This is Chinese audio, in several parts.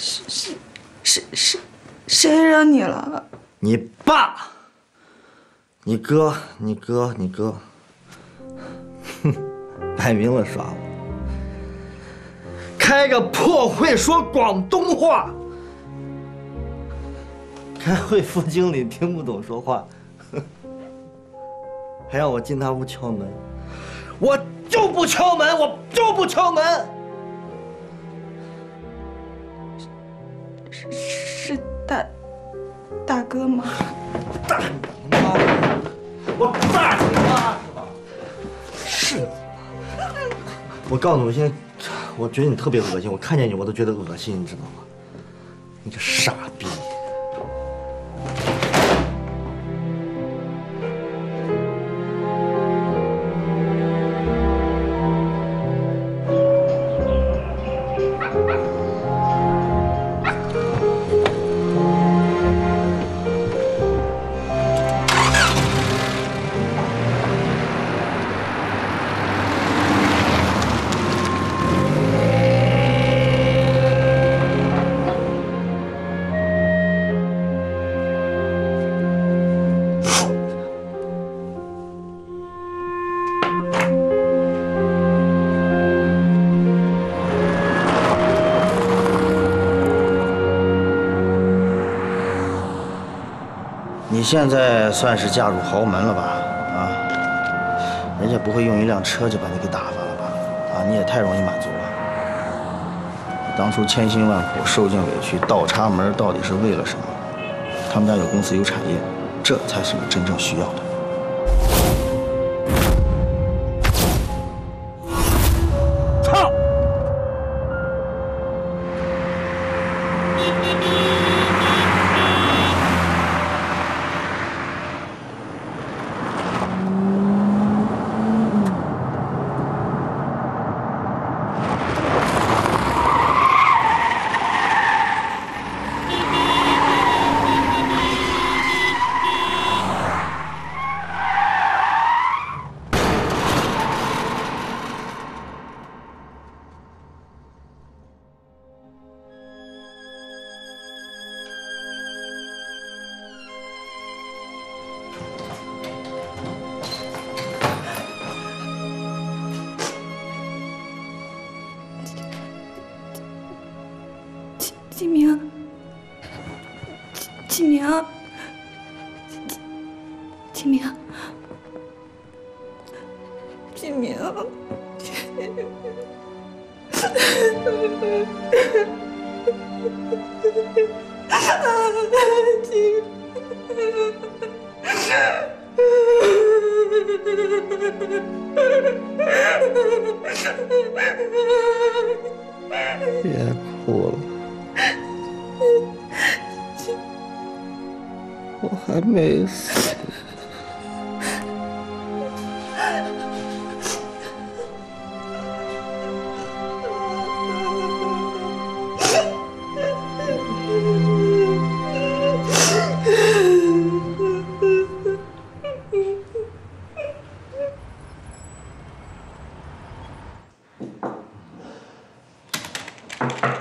谁谁谁，谁惹你了？你爸，你哥，你哥，你哥，哼，摆明了耍我。开个破会说广东话，开会副经理听不懂说话，还让我进他屋敲门，我就不敲门，我就不敲门。是大大哥吗？大你妈！我大你妈！是吧？是！我告诉你，我现在我觉得你特别恶心，我看见你我都觉得恶心，你知道吗？你个傻逼！你现在算是嫁入豪门了吧？啊，人家不会用一辆车就把你给打发了吧？啊，你也太容易满足了。当初千辛万苦、受尽委屈、倒插门，到底是为了什么？他们家有公司有产业，这才是你真正需要的。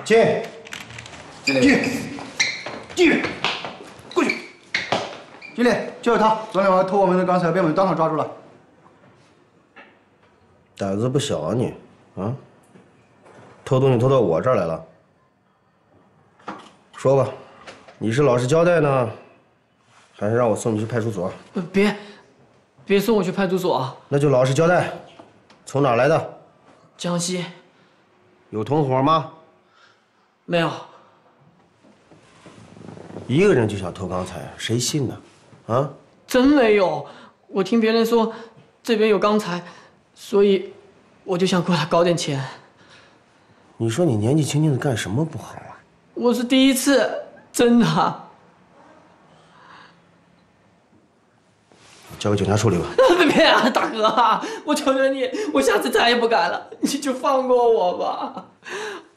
进，进，进，进过去。经理，就是他，昨天晚上偷我们的钢材，被我们当场抓住了。胆子不小啊你，啊？偷东西偷到我这儿来了。说吧，你是老实交代呢，还是让我送你去派出所？呃别，别送我去派出所。那就老实交代，从哪儿来的？江西有同伙吗？没有，一个人就想偷钢材，谁信呢？啊？真没有。我听别人说这边有钢材，所以我就想过来搞点钱。你说你年纪轻轻的干什么不好啊？我是第一次，真的。交给警察处理吧。别 别啊，大哥啊，我求求你，我下次再也不敢了，你就放过我吧。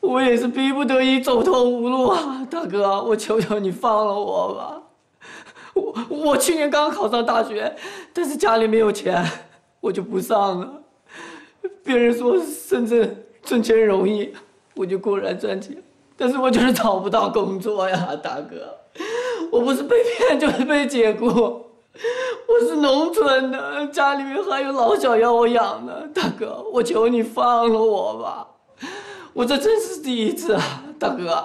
我也是逼不得已走投无路啊，大哥，我求求你放了我吧。我我去年刚考上大学，但是家里没有钱，我就不上了。别人说深圳挣钱容易，我就果然赚钱。但是我就是找不到工作呀，大哥。我不是被骗就是被解雇，我是农村的，家里面还有老小要我养呢，大哥，我求你放了我吧，我这真是第一次啊，大哥，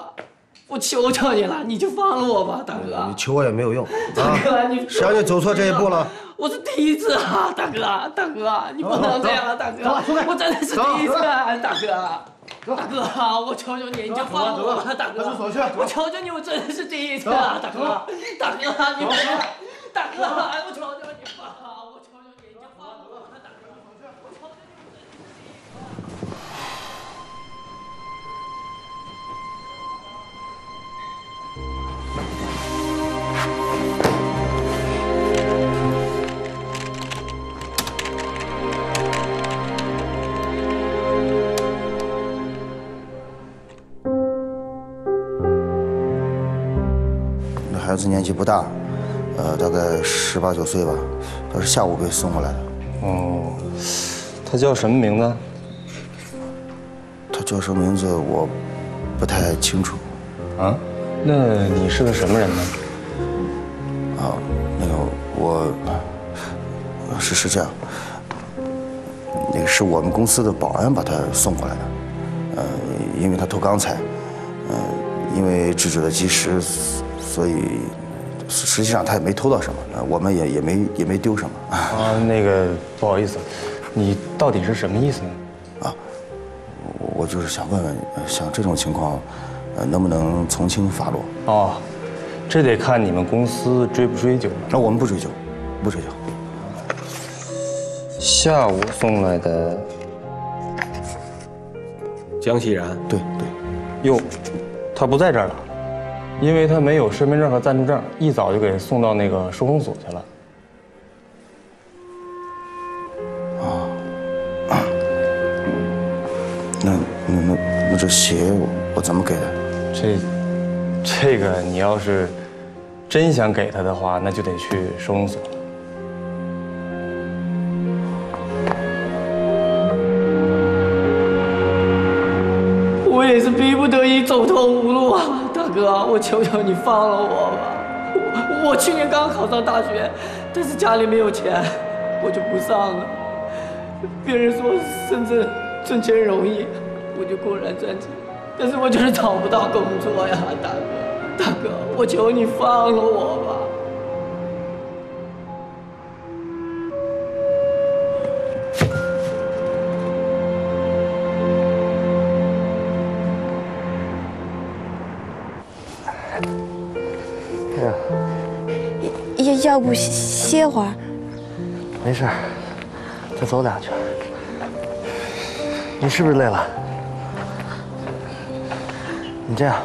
我求求你了，你就放了我吧，大哥你。求我也没有用大啊！哥，你谁让你走错这一步了？我是第一次啊，大哥，大哥，你不能这样啊，大哥，我真的是第一次啊，大哥。大哥，我求求你，你就放了我吧，大哥。我求求你，我真的是第一次啊，大哥，大哥，你不要，大哥，我求求你放，孩子年纪不大，呃，大概十八九岁吧，他是下午被送过来的。哦，他叫什么名字？他叫什么名字我不太清楚。啊？那你是个什么人呢？啊，那个我是是这样，那个是我们公司的保安把他送过来的，呃，因为他偷钢材，呃，因为制止的及时，所以实际上他也没偷到什么，呃我们也也没也没丢什么。啊，那个不好意思，你到底是什么意思呢？我我就是想问问，呃像这种情况，呃，能不能从轻发落？哦，这得看你们公司追不追究了。那我们不追究，不追究。下午送来的江熙然，对对，哟，他不在这儿了，因为他没有身份证和暂住证，一早就给送到那个收容所去了。那那那那这鞋我我怎么给他？这，这个你要是真想给他的话，那就得去收容所。哥，我求求你放了我吧。我我去年刚考上大学，但是家里没有钱，我就不上了。别人说深圳挣钱容易，我就公然赚钱，但是我就是找不到工作呀，大哥，大哥，我求你放了我不歇会儿？没事儿，再走两圈。你是不是累了？你这样，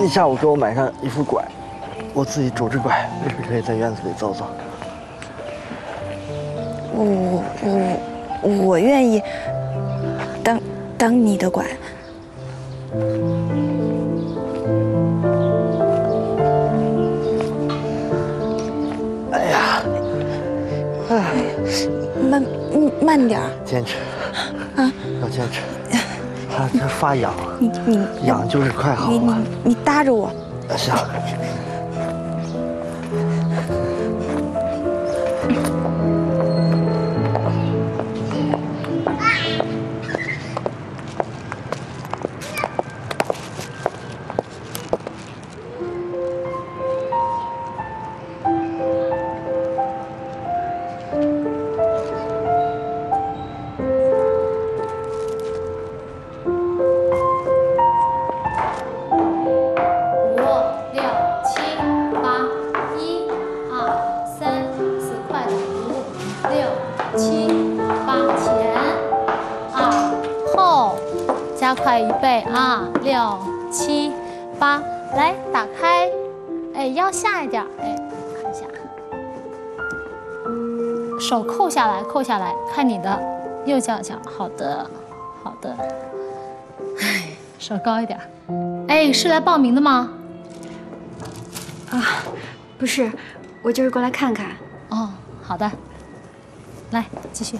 你下午给我买上一副拐，我自己拄着拐，没事可以在院子里走走。我我我愿意当当你的拐。慢嗯慢点儿，坚持，啊，要坚持。他这发痒，你你痒就是快好你了。你你搭着我。行。扣下来，看你的右脚脚，好的，好的，哎，手高一点。哎，是来报名的吗？啊，不是，我就是过来看看。哦，好的，来继续。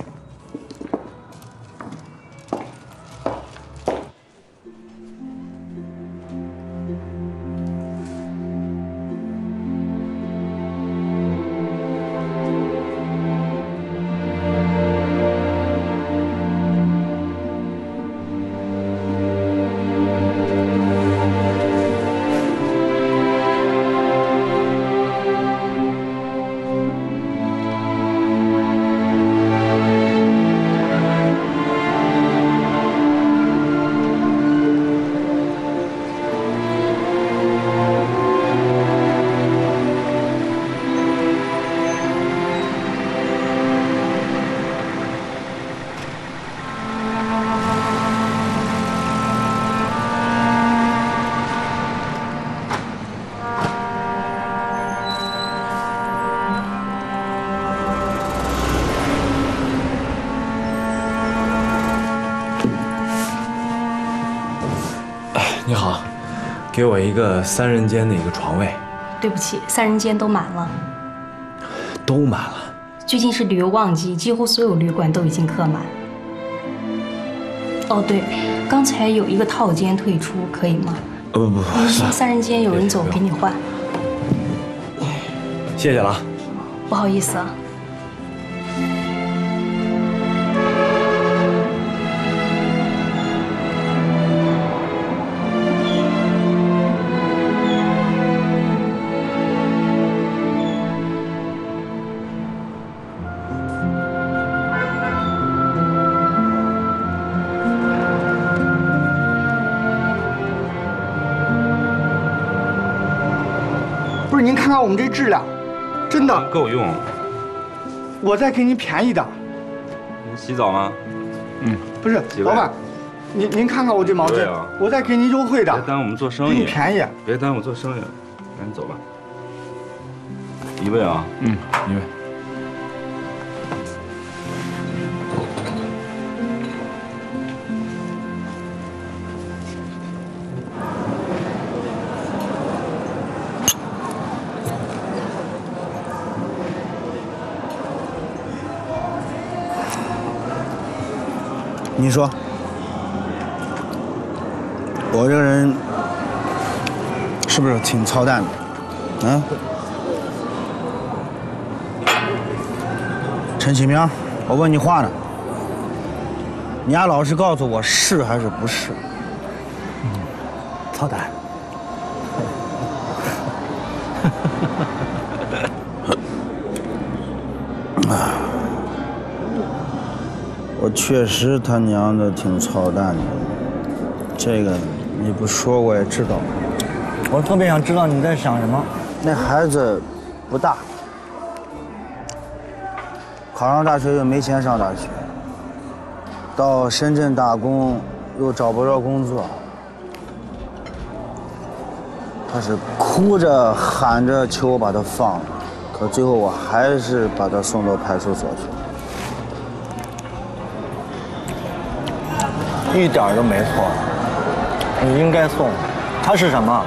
给我一个三人间的一个床位，对不起，三人间都满了。都满了。最近是旅游旺季，几乎所有旅馆都已经客满。哦，对，刚才有一个套间退出，可以吗？呃不不不，三人间有人走，给你换。谢谢了啊。不好意思啊。我们这质量，真的够用。我再给您便宜的。洗澡吗？嗯，不是，老板，您您看看我这毛巾啊，我再给您优惠的别。耽误我们做生意，给你便宜。别耽误做生意，赶紧走吧。一位啊，嗯，一位。你说，我这个人是不是挺操蛋的？嗯？陈启明，我问你话呢，你丫老实告诉我是还是不是？确实他娘的挺操蛋的，这个你不说我也知道。我特别想知道你在想什么。那孩子不大，考上大学又没钱上大学，到深圳打工又找不着工作，他是哭着喊着求我把他放了，可最后我还是把他送到派出所去。一点都没错，你应该送。他是什么？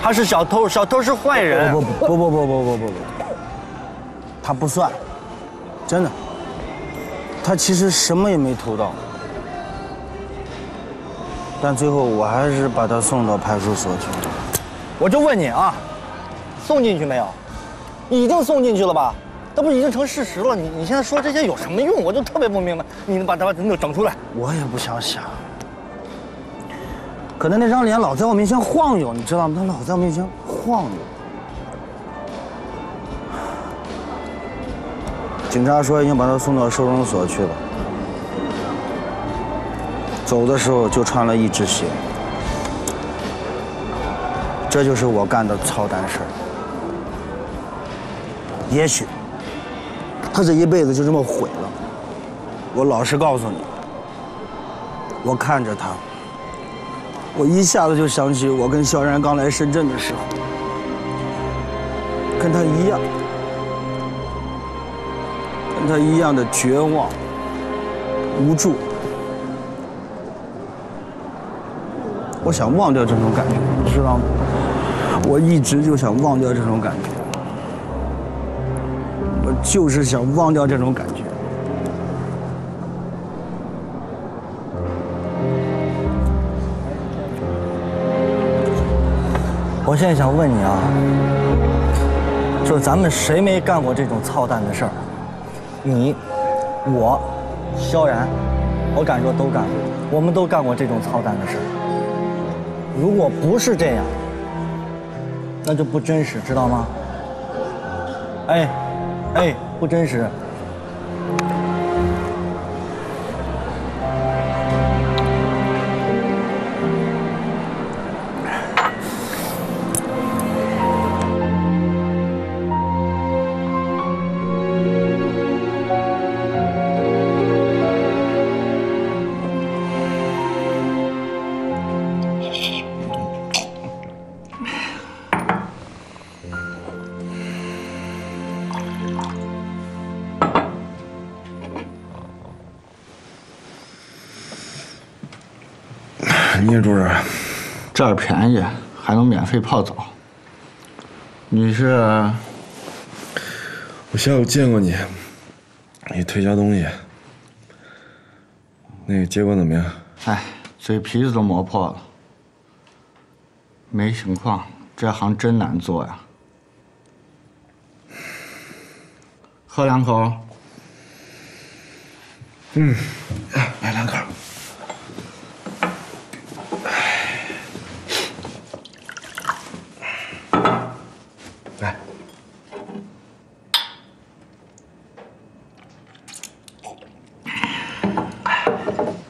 他是小偷，小偷是坏人。不不不不不不不不不，他不算，真的。他其实什么也没偷到，但最后我还是把他送到派出所去了。我就问你啊，送进去没有？已经送进去了吧？那不已经成事实了？你你现在说这些有什么用？我就特别不明白。你能把他真的整出来？我也不想想，可能那张脸老在我面前晃悠，你知道吗？他老在我面前晃悠。警察说已经把他送到收容所去了，走的时候就穿了一只鞋。这就是我干的操蛋事儿。也许他这一辈子就这么毁了。我老实告诉你，我看着他，我一下子就想起我跟萧然刚来深圳的时候，跟他一样，跟他一样的绝望、无助。我想忘掉这种感觉，你知道吗？我一直就想忘掉这种感觉，就是想忘掉这种感觉。我现在想问你啊，就是咱们谁没干过这种操蛋的事儿？你、我、萧然，我敢说都干过，我们都干过这种操蛋的事儿。如果不是这样，那就不真实，知道吗？哎，哎，不真实。聂主任，这儿便宜，还能免费泡澡。你是？我下午见过你，你推销东西，那个结果怎么样？哎，嘴皮子都磨破了。没情况，这行真难做呀。喝两口。嗯，来两口。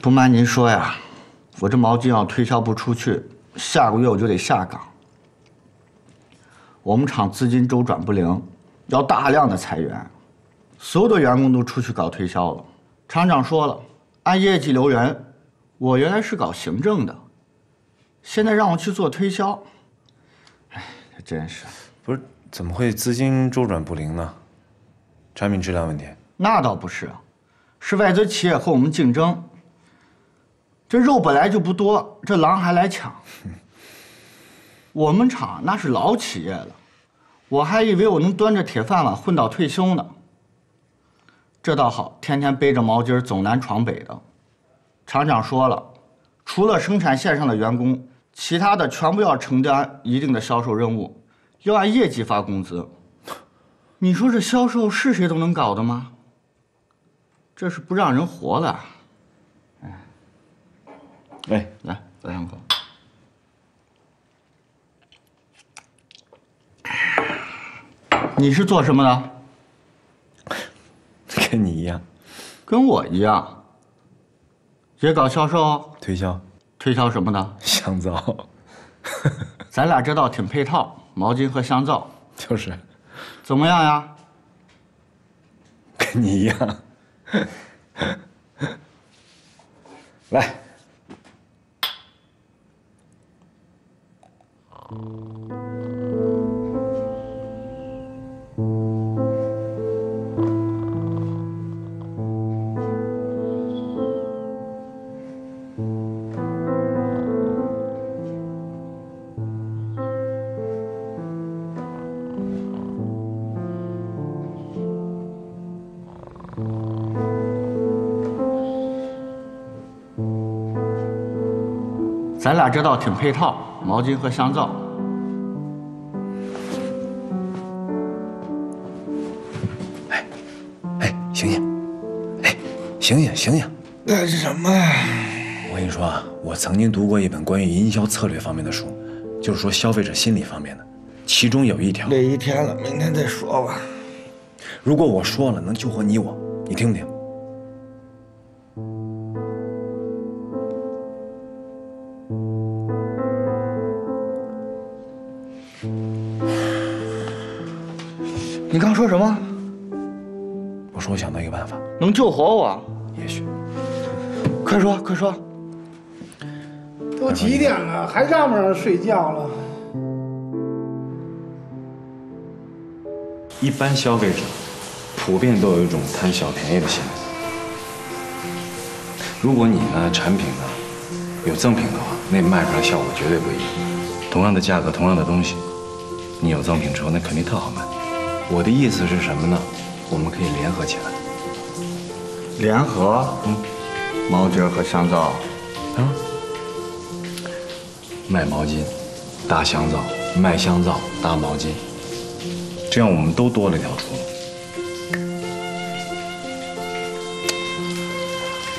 不瞒您说呀，我这毛巾要推销不出去，下个月我就得下岗。我们厂资金周转不灵，要大量的裁员，所有的员工都出去搞推销了。厂长说了，按业绩留人。我原来是搞行政的，现在让我去做推销，哎，真是。不是，怎么会资金周转不灵呢？产品质量问题？那倒不是，是外资企业和我们竞争。这肉本来就不多，这狼还来抢。我们厂那是老企业了，我还以为我能端着铁饭碗混到退休呢。这倒好，天天背着毛巾走南闯北的。厂长说了，除了生产线上的员工，其他的全部要承担一定的销售任务，要按业绩发工资。你说这销售是谁都能搞的吗？这是不让人活了。哎，哎，来，来两口。你是做什么的？跟你一样。跟我一样。也搞销售，推销，推销什么的？香皂。咱俩这倒挺配套，毛巾和香皂。就是。怎么样呀？跟你一样。来。咱俩这倒挺配套，毛巾和香皂。哎，哎，醒醒！哎，醒醒，醒醒！那是什么呀？我跟你说啊，我曾经读过一本关于营销策略方面的书，就是说消费者心理方面的，其中有一条。累一天了，明天再说吧。如果我说了能救活你我，你听不听？说什么？我说我想到一个办法，能救活我。也许。快说，快说。都几点了，还让不让人睡觉了？一般消费者普遍都有一种贪小便宜的心理。如果你呢产品呢有赠品的话，那卖出来效果绝对不一样。同样的价格，同样的东西，你有赠品之后，那肯定特好卖。我的意思是什么呢？我们可以联合起来。联合？嗯，毛巾和香皂。啊？卖毛巾，搭香皂；卖香皂，搭毛巾。这样我们都多了一条出路。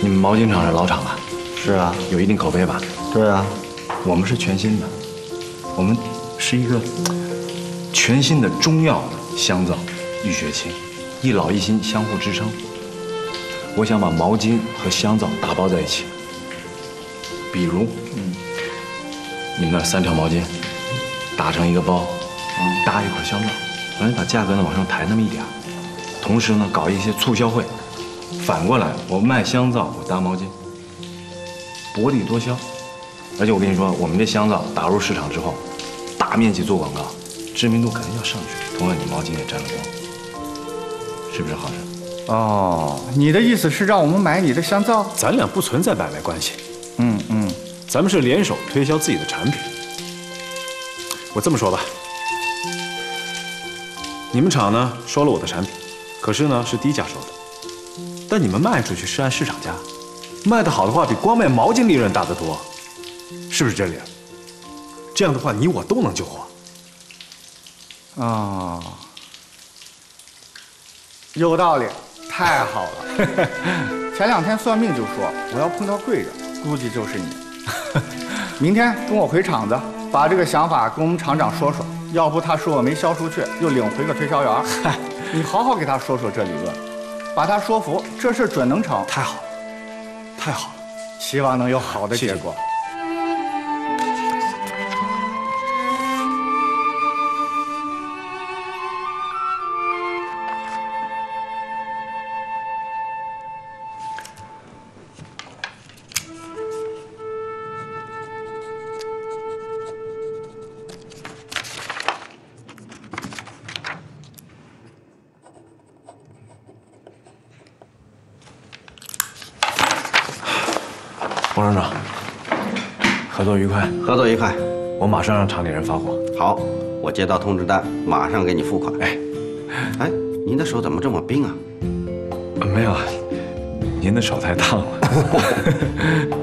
你们毛巾厂是老厂吧？是啊。有一定口碑吧？对啊。我们是全新的，我们是一个全新的中药。香皂、玉血清，一老一新相互支撑。我想把毛巾和香皂打包在一起。比如，嗯，你们那三条毛巾打成一个包，搭一块香皂，反正把价格呢往上抬那么一点同时呢，搞一些促销会。反过来，我卖香皂，我搭毛巾，薄利多销。而且我跟你说，我们这香皂打入市场之后，大面积做广告，知名度肯定要上去。同样，你毛巾也沾了光，是不是好事？哦，你的意思是让我们买你的香皂？咱俩不存在买卖关系。嗯嗯，咱们是联手推销自己的产品。我这么说吧，你们厂呢收了我的产品，可是呢是低价收的，但你们卖出去是按市场价，卖得好的话比光卖毛巾利润大得多，是不是这理？这样的话你我都能救活。啊，有道理，太好了。前两天算命就说我要碰到贵人，估计就是你。明天跟我回厂子，把这个想法跟我们厂长说说，要不他说我没销出去，又领回个推销员。嗨，你好好给他说说这理论，把他说服，这事准能成。太好了，太好了，希望能有好的结果。王作愉快，合作愉快。我马上让厂里人发货。好，我接到通知单，马上给你付款。哎，哎，您的手怎么这么冰啊？没有，您的手太烫了。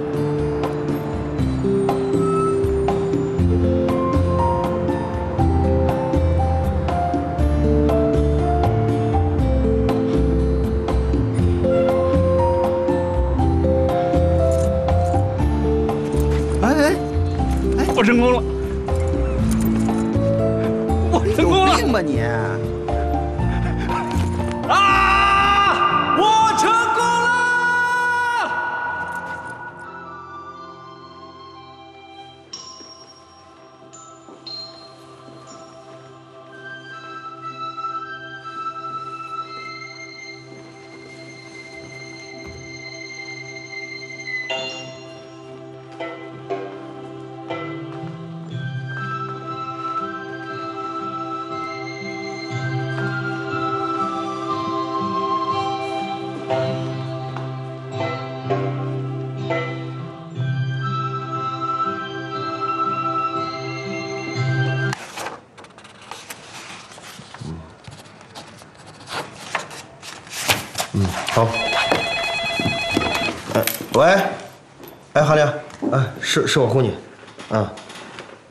是是我呼你，啊，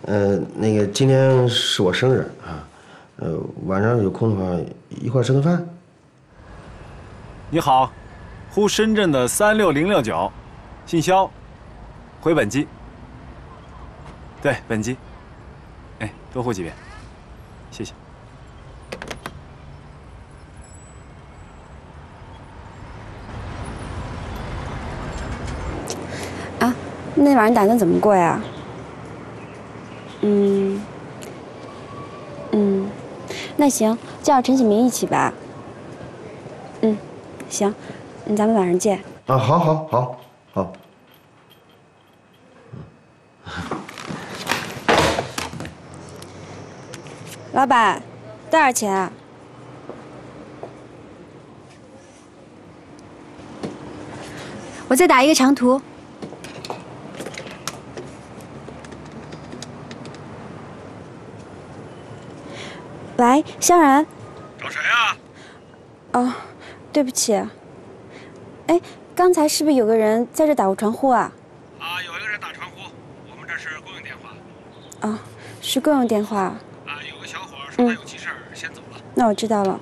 呃，那个今天是我生日啊，呃，晚上有空的话一块吃顿饭。你好，呼深圳的三六零六九，姓肖，回本机。对，本机。哎，多呼几遍，那晚上打算怎么过呀？嗯，嗯，那行，叫陈启明一起吧。嗯，行，那咱们晚上见。啊，好，好，好，好。老板，多少钱啊？我再打一个长途。喂，香然。找谁啊？哦，对不起。哎，刚才是不是有个人在这打过传呼啊？啊，有一个人打传呼，我们这是公用电话。哦，是公用电话。啊，有个小伙说他有急事儿，先走了。那我知道了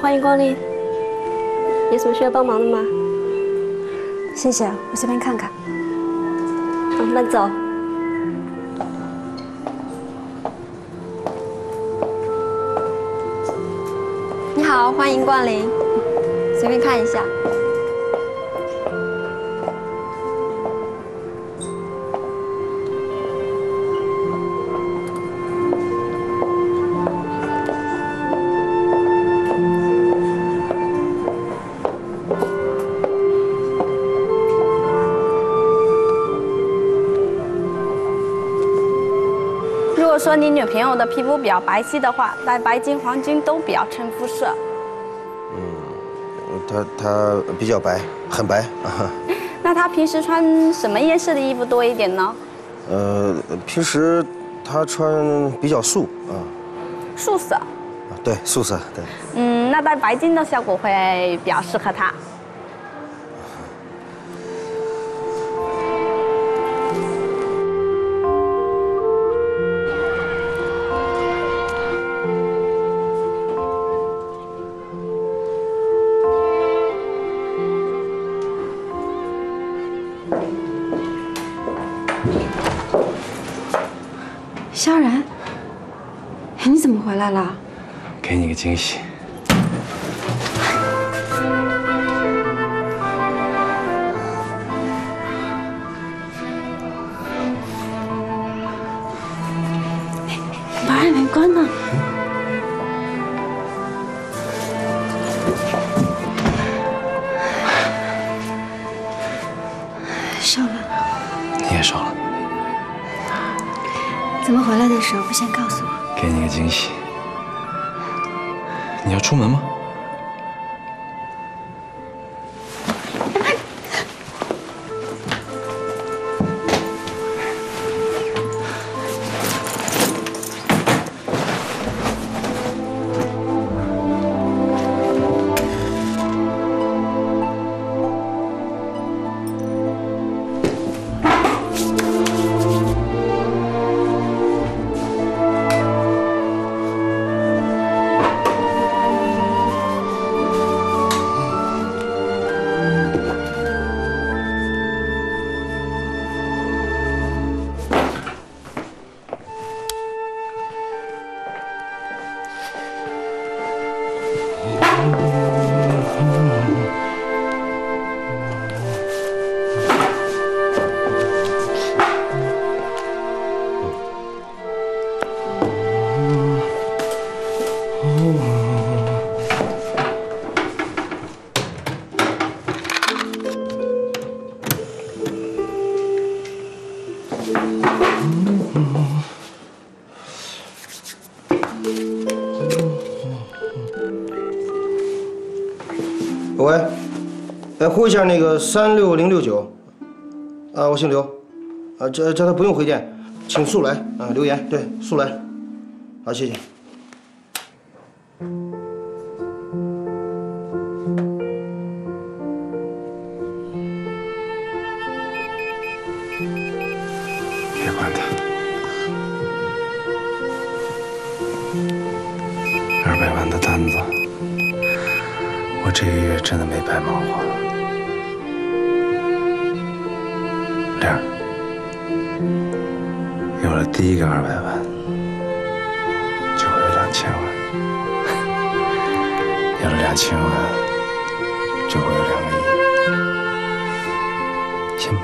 欢迎光临。有什么需要帮忙的吗？谢谢，我随便看看。嗯，慢走。你好，欢迎光临。随便看一下。说你女朋友的皮肤比较白皙的话，戴白金、黄金都比较衬肤色。嗯她她比较白，很白啊。那她平时穿什么颜色的衣服多一点呢？呃，平时她穿比较素啊，素色。对，素色对。嗯，那戴白金的效果会比较适合她。回来了？给你个惊喜。出门吗？哎，呼一下那个三六零六九，啊，我姓刘，啊，叫叫他不用回电，请速来。啊，留言对，速来，好，谢谢。别管他，二百万的单子，我这个月真的没白忙活。这样，有了第一个二百万，就会有两千万，有了两千万，就会有两个亿，信吗？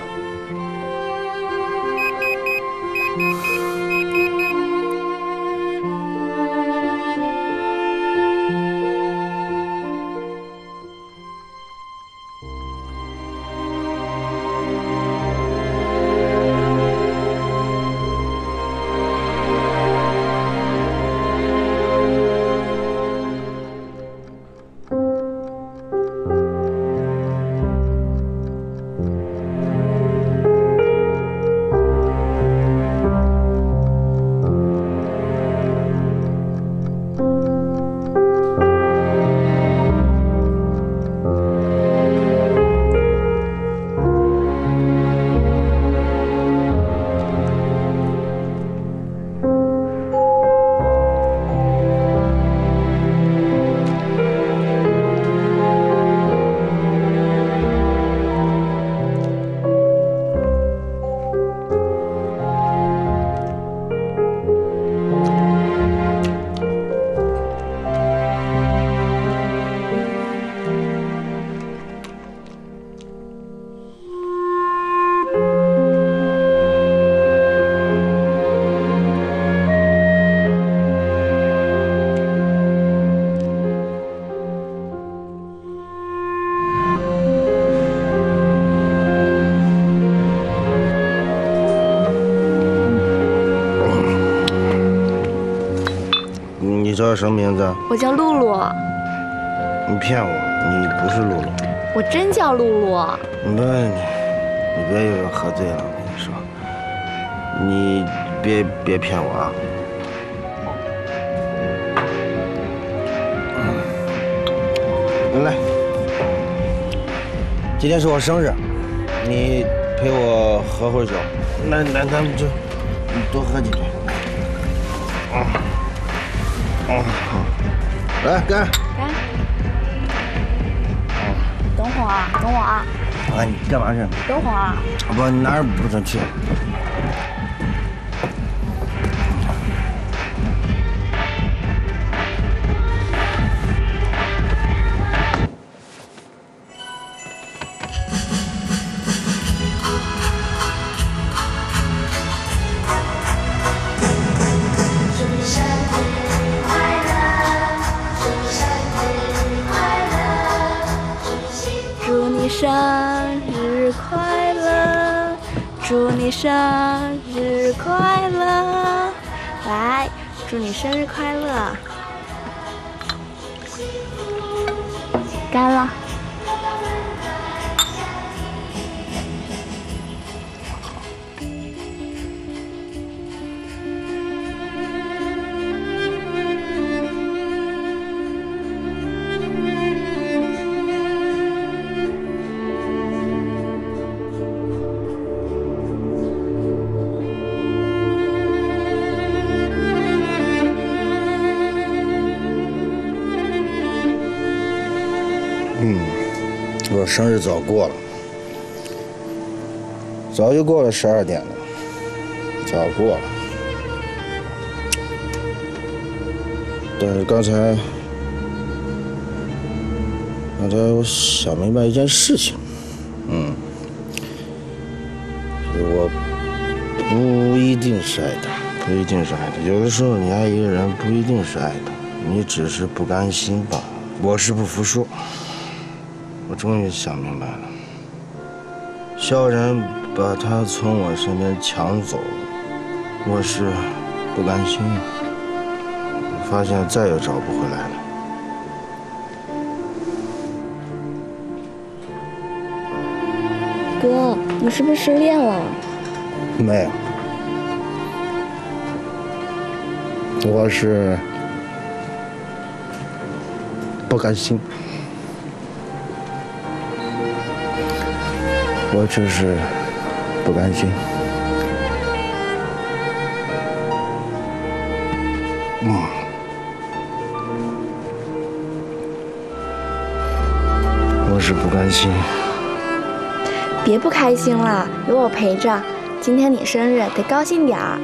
什么名字？我叫露露，你骗我，你不是露露。我真叫露露。你别，你你别又要喝醉了，我跟你说，你别别骗我啊！嗯来，今天是我生日，你陪我喝会儿酒。那那咱们就多喝几杯。啊，哦好，来干！干。等会儿啊，等会儿啊，哎，你干嘛去？等会儿啊。不，你哪儿不准去？生日快乐。生日早过了，早就过了十二点了，早过了。但是刚才，刚才我想明白一件事情，嗯，就是我不一定是爱他，不一定是爱他。有的时候你爱一个人不一定是爱他，你只是不甘心罢了。我是不服输。我终于想明白了，萧然把他从我身边抢走，我是不甘心，我发现再也找不回来了。哥，你是不是失恋了？没有，我是不甘心。我就是不甘心。嗯，我是不甘心。别不开心了，有我陪着。今天你生日，得高兴点儿。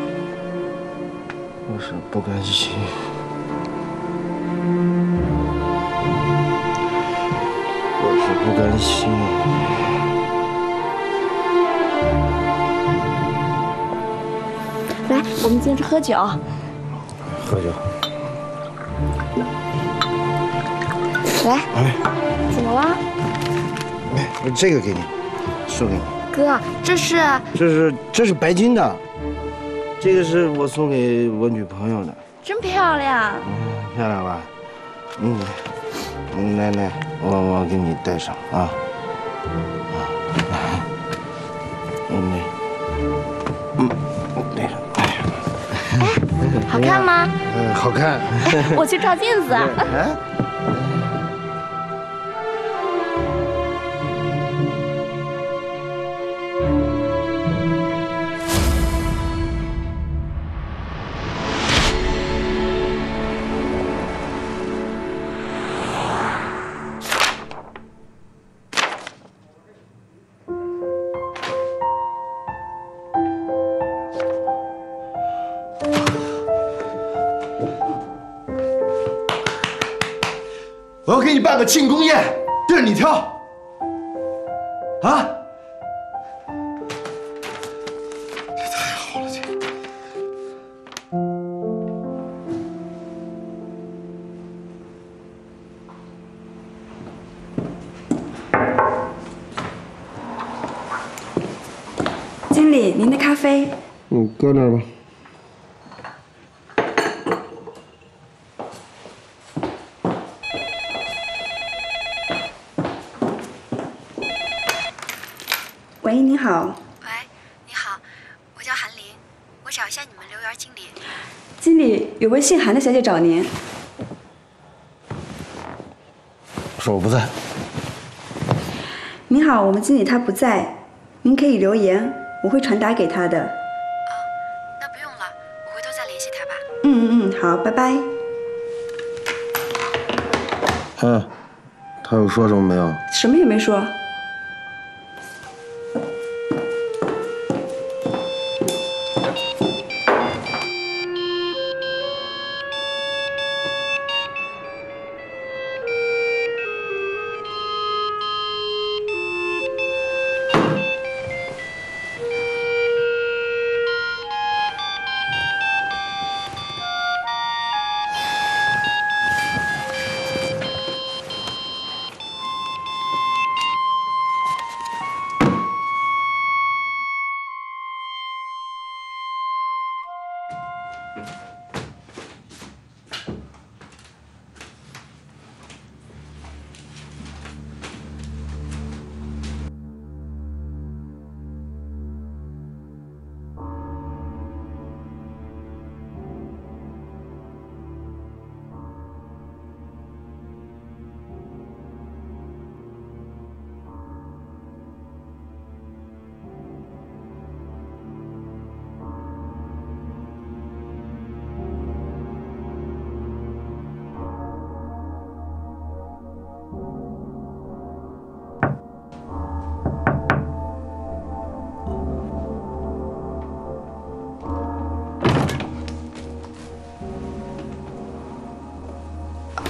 我是不甘心。我是不甘心。来，我们接着喝酒。喝酒。来，哎，怎么了？来，这个给你，送给你。哥，这是这是这是白金的，这个是我送给我女朋友的，真漂亮。漂亮吧？嗯，嗯来来，我我给你戴上啊。啊，好看吗？嗯，好看。我去照镜子。哎。给你办个庆功宴，地儿你挑。啊！这太好了，这。经理，您的咖啡。嗯，搁那儿吧。喂，您好，喂，你好，我叫韩林，我找一下你们留园经理。经理，有位姓韩的小姐找您。说我不在。您好，我们经理他不在，您可以留言，我会传达给他的。哦那不用了，我回头再联系他吧。嗯嗯嗯，好，拜拜。嗯，他有说什么没有？什么也没说。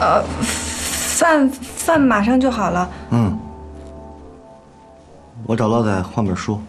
呃，饭饭马上就好了。嗯，我找老仔换本书。